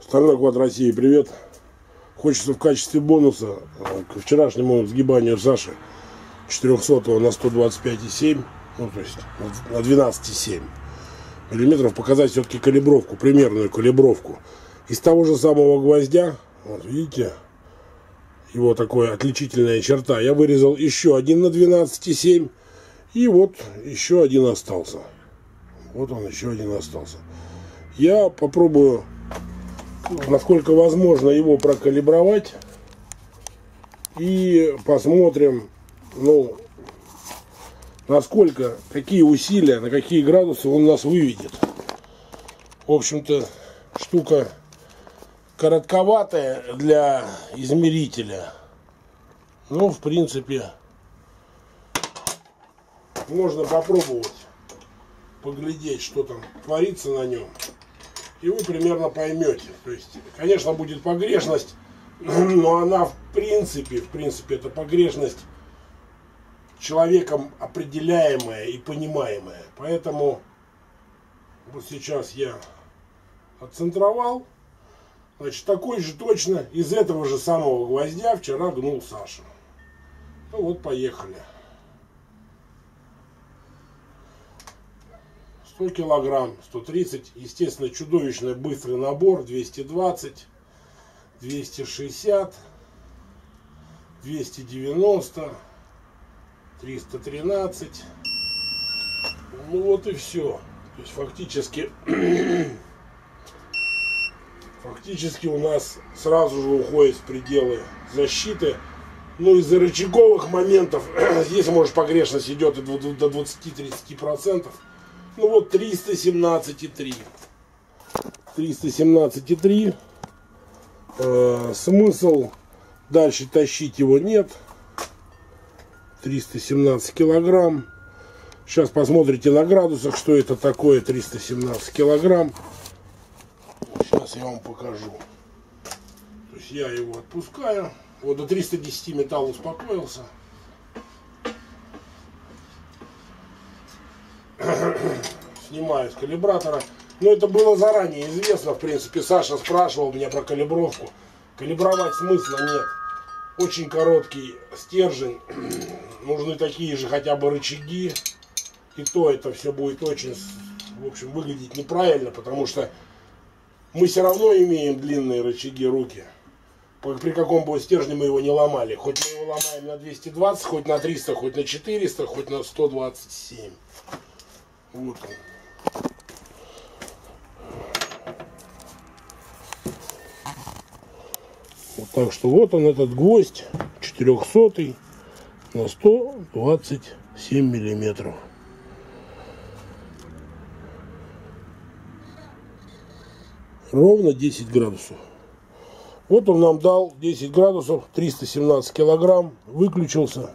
Стальной квад России, привет. Хочется в качестве бонуса э, к вчерашнему сгибанию Саши 400 на 125,7, ну то есть на 12,7 миллиметров показать все-таки калибровку, примерную калибровку. Из того же самого гвоздя, вот видите, его такая отличительная черта, я вырезал еще один на 12,7 и вот еще один остался. Вот он еще один остался. Я попробую насколько возможно его прокалибровать. И посмотрим, ну, насколько, какие усилия, на какие градусы он нас выведет. В общем-то, штука коротковатая для измерителя. Но, в принципе, можно попробовать поглядеть, что там творится на нем и вы примерно поймете. То есть, конечно, будет погрешность, но она в принципе, в принципе, это погрешность человеком определяемая и понимаемая. Поэтому вот сейчас я отцентровал. Значит, такой же точно из этого же самого гвоздя вчера гнул Саша. Ну вот, поехали. 100 килограмм, 130, естественно, чудовищно быстрый набор, 220, 260, 290, 313. Ну вот и все. То есть фактически, фактически у нас сразу же уходит в пределы защиты. Ну, из-за рычаговых моментов, здесь, может, погрешность идет до 20-30%. Ну вот 317,3. 317,3. Э, смысл дальше тащить его нет. 317 килограмм. Сейчас посмотрите на градусах, что это такое 317 килограмм. Сейчас я вам покажу. То есть я его отпускаю. Вот до 310 металл успокоился. Снимаю с калибратора. Но это было заранее известно, в принципе. Саша спрашивал меня про калибровку. Калибровать смысла нет. Очень короткий стержень. Нужны такие же хотя бы рычаги. И то это все будет очень, в общем, выглядеть неправильно, потому что мы все равно имеем длинные рычаги руки. При каком бы стержне мы его не ломали. Хоть мы его ломаем на 220, хоть на 300, хоть на 400, хоть на 127. Вот он. Так что вот он этот гвоздь 400 на 127 миллиметров. Ровно 10 градусов. Вот он нам дал 10 градусов, 317 килограмм, выключился.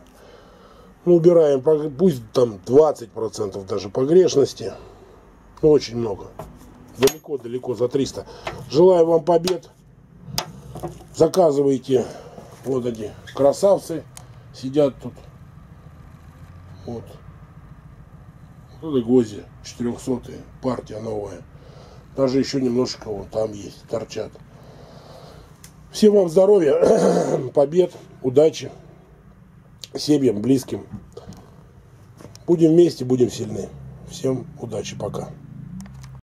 Ну, убираем, пусть там 20% даже погрешности. Очень много. Далеко-далеко за 300. Желаю вам побед. Заказывайте. Вот они, красавцы. Сидят тут. Вот. Вот это гвозди 400 партия новая. Даже еще немножко вот там есть, торчат. Всем вам здоровья, побед, удачи, семьям, близким. Будем вместе, будем сильны. Всем удачи, пока.